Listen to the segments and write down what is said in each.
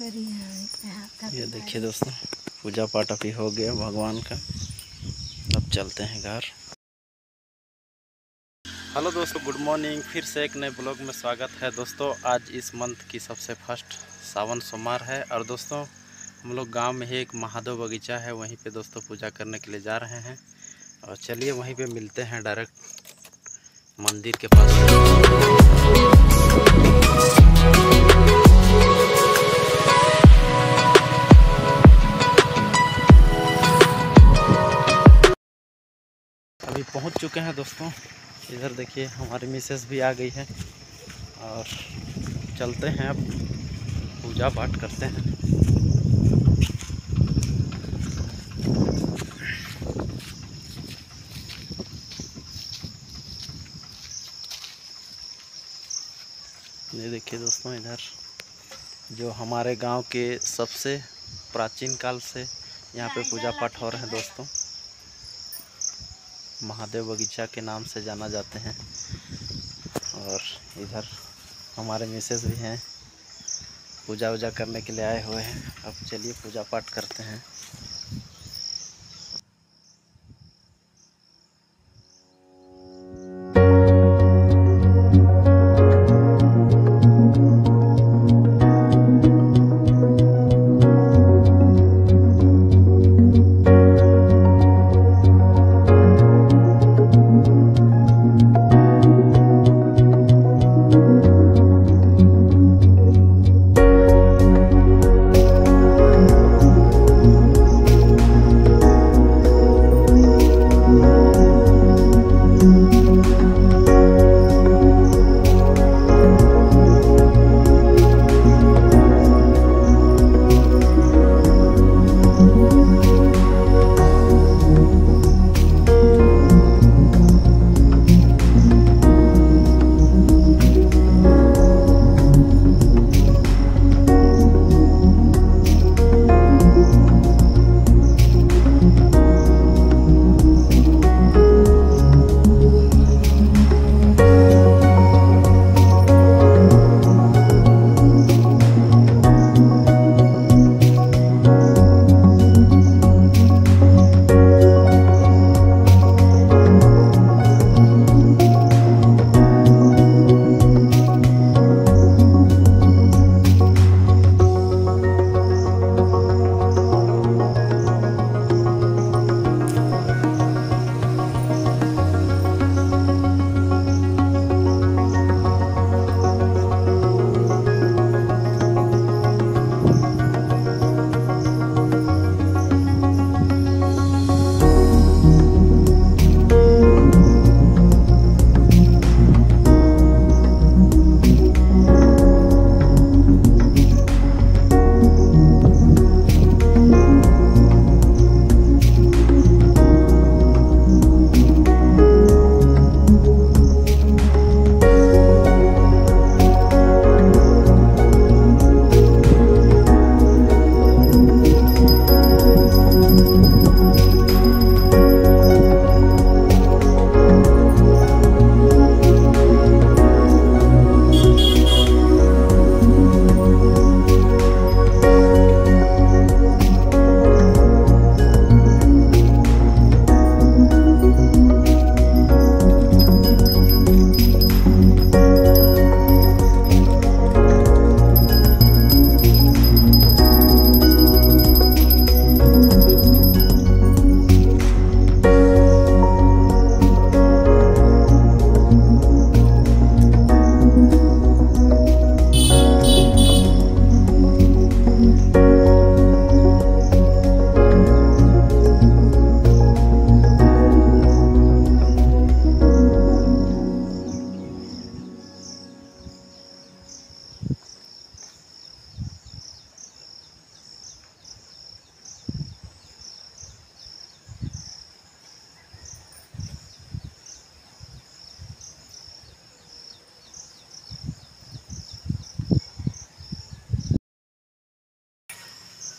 ये देखिए दोस्तों पूजा पाठ अभी हो गया भगवान का। अब चलते हैं घर। हेलो दोस्तों गुड मॉर्निंग। फिर से एक नए ब्लॉग में स्वागत है दोस्तों। आज इस मंथ की सबसे फ़र्स्ट सावन सोमवार है और दोस्तों हम लोग गाँव में ही एक महादेव बगीचा है वहीं पे दोस्तों पूजा करने के लिए जा रहे हैं। और चलिए वहीं पे मिलते हैं डायरेक्ट मंदिर के पास। पहुँच चुके हैं दोस्तों। इधर देखिए, हमारी मिसेस भी आ गई है और चलते हैं अब पूजा पाठ करते हैं। ये देखिए दोस्तों, इधर जो हमारे गाँव के सबसे प्राचीन काल से यहाँ पे पूजा पाठ हो रहे हैं दोस्तों। महादेव बगीचा के नाम से जाना जाते हैं। और इधर हमारे मिसेज भी हैं। पूजा वूजा करने के लिए आए हुए हैं। अब चलिए पूजा पाठ करते हैं।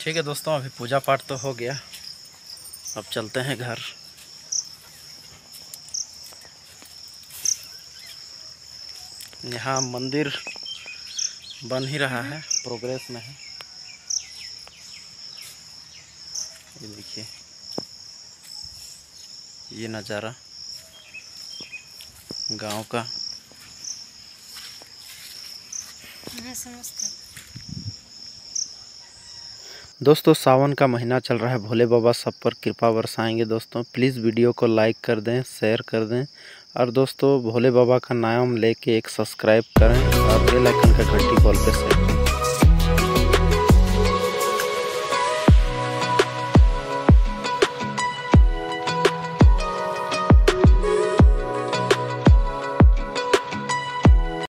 ठीक है दोस्तों, अभी पूजा पाठ तो हो गया। अब चलते हैं घर। यहाँ मंदिर बन ही रहा है प्रोग्रेस में है। ये देखिए, ये नज़ारा गाँव का। नमस्कार दोस्तों, सावन का महीना चल रहा है। भोले बाबा सब पर कृपा बरसाएँगे दोस्तों। प्लीज़ वीडियो को लाइक कर दें, शेयर कर दें। और दोस्तों, भोले बाबा का नाम लेके एक सब्सक्राइब करें और बेल आइकन का घंटी कॉल पे सेट